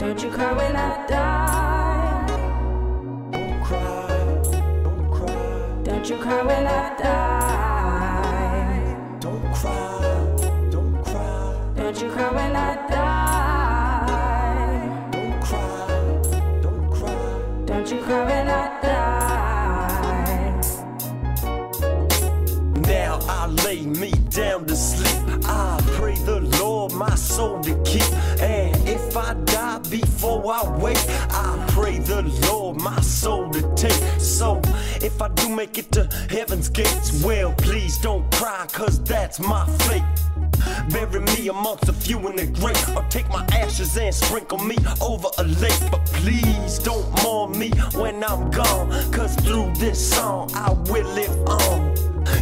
Don't you cry when I die. Don't cry, don't cry, Don't you cry when I die. don't cry, don't cry, Don't you cry when I die. don't cry, don't cry. Don't you cry when I die. Now I lay me down to sleep. I pray the Lord my soul to I pray the Lord my soul to take. So if I do make it to heaven's gates, well, please don't cry, cause that's my fate. Bury me amongst a few in the grave, or take my ashes and sprinkle me over a lake. But please don't mourn me when I'm gone, cause through this song I will live on.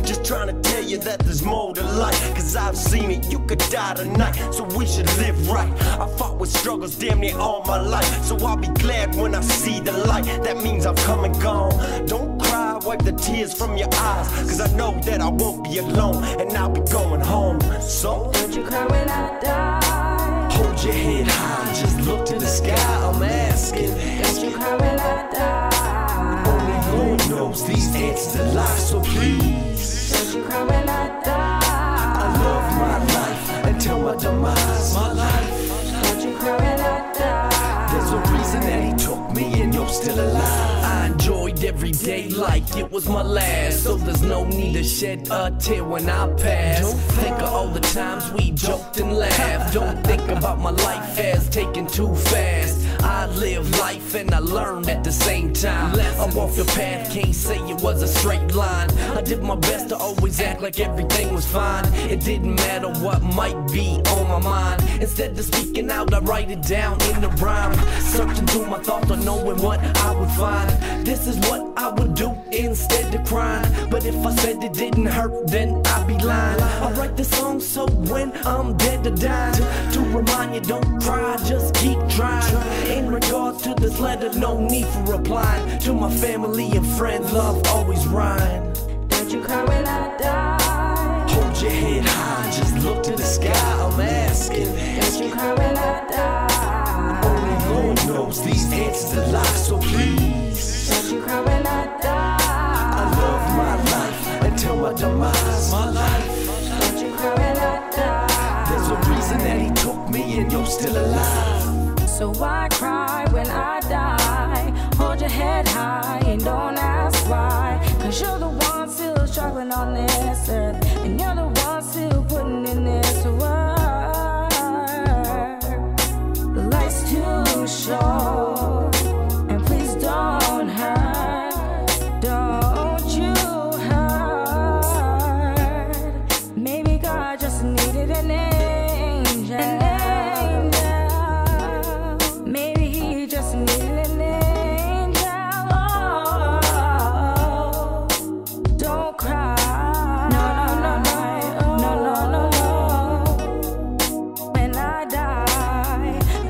Just trying to you that there's more to life. Cause I've seen it, you could die tonight. So we should live right. I fought with struggles damn near all my life. So I'll be glad when I see the light. That means I've come and gone. Don't cry, wipe the tears from your eyes. Cause I know that I won't be alone. And I'll be going home. So Don't you cry when I die. hold your head high. Just look to the sky. I'm asking. Don't you cry when I die. Only Lord knows these answers to life. So please. Don't you cry when I die. I love my life until my demise. My life. Don't you cry when I die. There's a reason that he took me and you're still alive. I enjoyed every day like it was my last. So there's no need to shed a tear when I pass. Don't think of all the times we joked and laughed. Don't think about my life as taken too fast. I live life and I learned at the same time. I walked the path, can't say it was a straight line. I did my best to always act like everything was fine. It didn't matter what might be on my mind. Instead of speaking out, I write it down in the rhyme. Searching through my thoughts, not knowing what I would find. This is what I would do instead of crying. But if I said it didn't hurt, then I'd be lying. I write this song so when I'm dead or dying, to remind you don't cry, just keep trying. In regards to this letter, no need for replying. To my family and friends, love always rhyme. Don't you cry when I die. Hold your head high. Just look to the sky. I'm asking. Don't you cry when I die. Only Lord knows these answers to life. So please. Don't you cry when I die. I love my life until my demise. So why cry when I die? Hold your head high and don't ask why. Cause you're the one still struggling on this earth. And you're the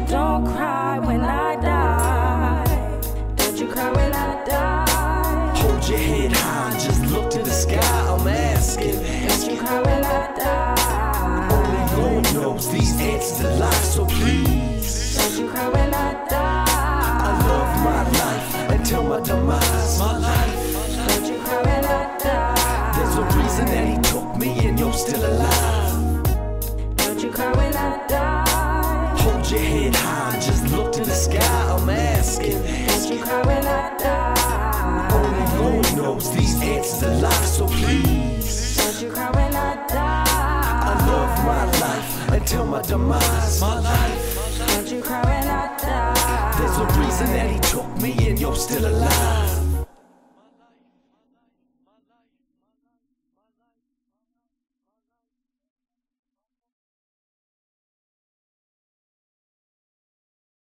don't cry when I die. Don't you cry when I die. Hold your head high. Just look to the sky. I'm asking. Don't you cry when I die. Only Lord knows these answers to life. So please. Don't you cry when I die. I love my life until my demise. My life. Don't you cry when I die. There's a reason that he took me and you're still alive. My life until my demise. My life. Don't you cry when I die. There's a reason that he took me and you're still alive.